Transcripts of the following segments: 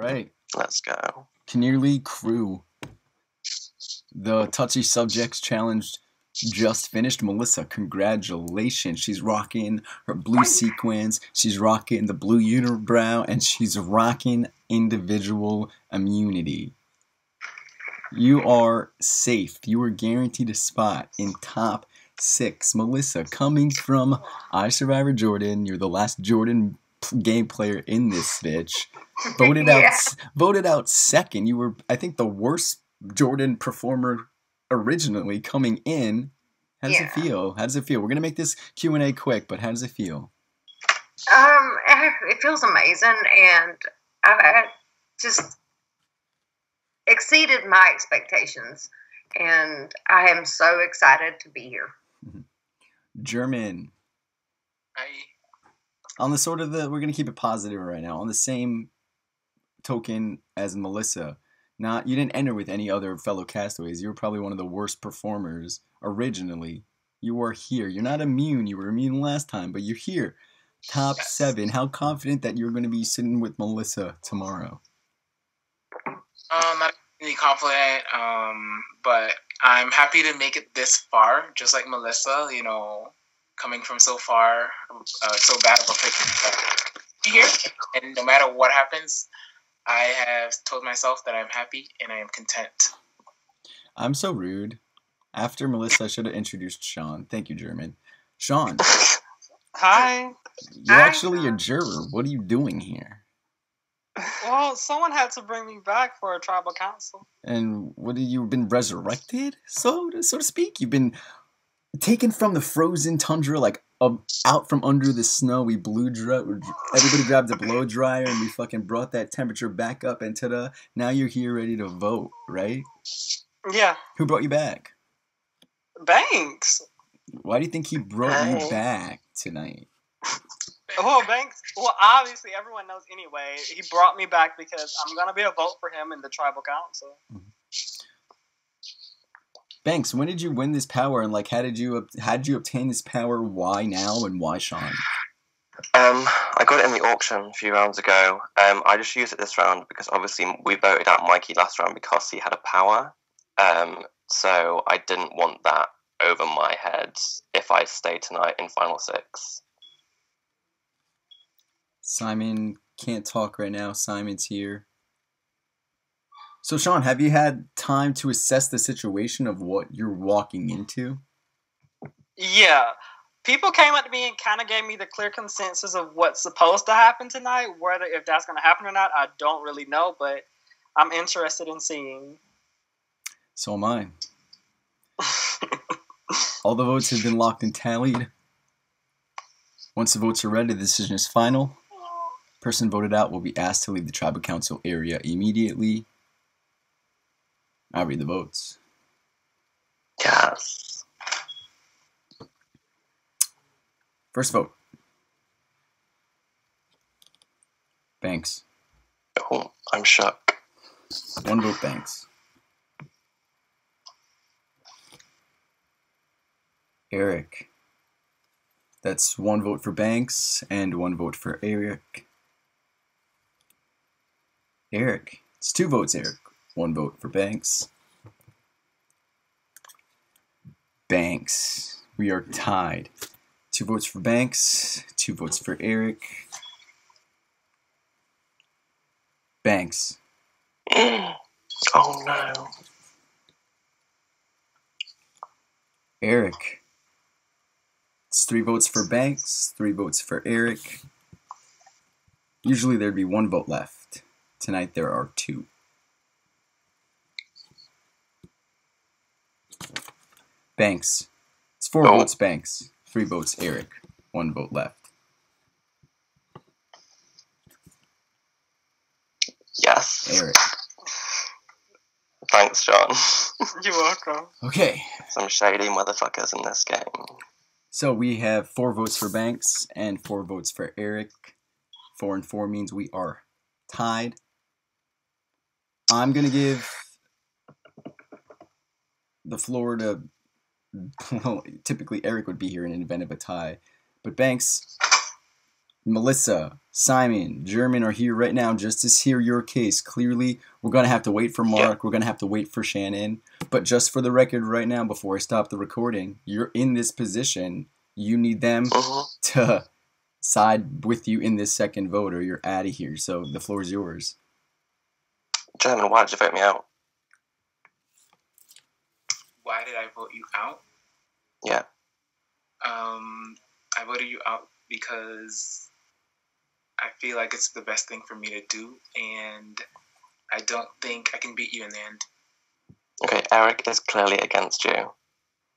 right. Let's go. Qinirli Crew. The Touchy Subjects Challenge just finished. Melissa, congratulations. She's rocking her blue sequins, she's rocking the blue unibrow, and she's rocking individual immunity. You are safe. You are guaranteed a spot in top six. Melissa, coming from I Survivor Jordan, you're the last Jordan game player in this bitch. Voted out, Yeah. voted out second. You were, I think, the worst Jordan performer originally coming in. How does it feel? How does it feel? We're gonna make this Q and A quick, but how does it feel? Um, it feels amazing, and I, I just exceeded my expectations, and I am so excited to be here. German, I on the sort of the we're gonna keep it positive right now. On the same token as Melissa, not you didn't enter with any other fellow castaways. You were probably one of the worst performers originally. You are here. You're not immune. You were immune last time, but you're here. Top Yes. seven. How confident that you're going to be sitting with Melissa tomorrow? um not really confident, um, but I'm happy to make it this far, just like Melissa. You know, coming from so far, uh, so bad of a place to be here, and no matter what happens, I have told myself that I'm happy and I am content. I'm so rude. After Melissa, I should have introduced Sean. Thank you, German. Sean, Hi. you're Hi. actually a juror. What are you doing here? Well, someone had to bring me back for a tribal council. And what have you been resurrected, so to, so to speak? You've been taken from the frozen tundra, like um, out from under the snow. We blew dry. Everybody grabbed a blow dryer, and we fucking brought that temperature back up. And ta-da! Now you're here, ready to vote, right? Yeah, Who brought you back? Banks. Why do you think he brought you back tonight? Well, Banks. Well, obviously everyone knows anyway. He brought me back because I'm gonna be a vote for him in the tribal council. Banks, when did you win this power, and like, how did you how did you obtain this power? Why now, and why Sean? Um, I got it in the auction a few rounds ago. Um, I just used it this round because obviously we voted out Mikey last round because he had a power. Um, so I didn't want that over my head if I stay tonight in final six. Simon can't talk right now. Simon's here. So, Sean, have you had time to assess the situation of what you're walking into? Yeah. People came up to me and kind of gave me the clear consensus of what's supposed to happen tonight. Whether if that's going to happen or not, I don't really know, but I'm interested in seeing. So am I. All the votes have been locked and tallied. Once the votes are ready, the decision is final. Person voted out will be asked to leave the tribal council area immediately. I'll read the votes. Yes. First vote. Banks. Oh, I'm shook. One vote, Banks. Eric. That's one vote for Banks and one vote for Eric. Eric. It's two votes, Eric. One vote for Banks. Banks. We are tied. Two votes for Banks, two votes for Eric. Banks. oh no. Eric. It's three votes for Banks, three votes for Eric. Usually there'd be one vote left. Tonight there are two. Banks. It's four Oh. votes Banks, three votes Eric, one vote left. Yes. Eric. Thanks, John. You're welcome. Okay, Some shady motherfuckers in this game. so we have four votes for Banks and four votes for Eric. Four and four means we are tied. I'm gonna give the Florida. Well, typically Eric would be here in an event of a tie, but Banks, Melissa, Simon, German are here right now just to hear your case clearly. We're going to have to wait for Mark. Yeah. We're going to have to wait for Shannon. But just for the record right now, before I stop the recording, you're in this position. You need them hmm to side with you in this second vote or you're out of here. So the floor is yours. German, why did you vote me out? Why did I vote you out? Yeah. Um, I voted you out because I feel like it's the best thing for me to do, and I don't think I can beat you in the end. Okay, Eric is clearly against you.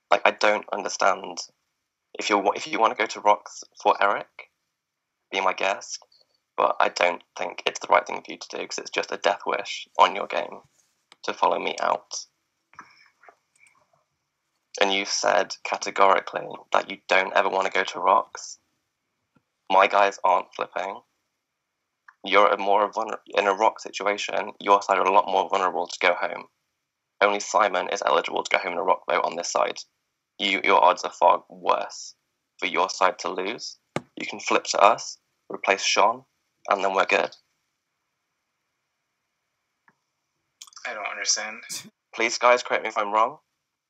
Like, I don't understand. If you if you want to go to Rocks for Eric, be my guest. But I don't think it's the right thing for you to do because it's just a death wish on your game to follow me out. And you said categorically that you don't ever want to go to Rocks. My guys aren't flipping. You're a more vulner- in a rock situation. Your side are a lot more vulnerable to go home only Simon is eligible to go home in a rock vote on this side. You, your odds are far worse for your side to lose. You can flip to us, replace Sean, and then we're good. I don't understand. Please, guys, correct me if I'm wrong,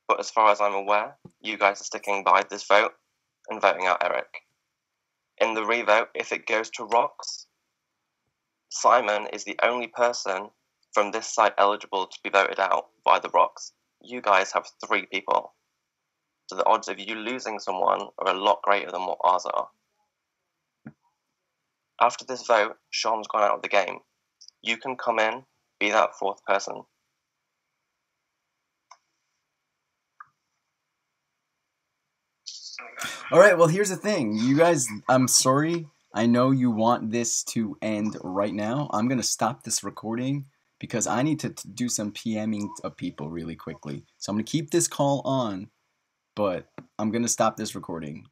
but as far as I'm aware, you guys are sticking by this vote and voting out Eric. In the revote, if it goes to Rocks, Simon is the only person from this side eligible to be voted out by the Rocks. You guys have three people. So the odds of you losing someone are a lot greater than what ours are. After this vote, Sean's gone out of the game. You can come in, be that fourth person. All right, well, here's the thing. You guys, I'm sorry. I know you want this to end right now. I'm going to stop this recording because I need to do some PMing of people really quickly. So I'm going to keep this call on, but I'm going to stop this recording.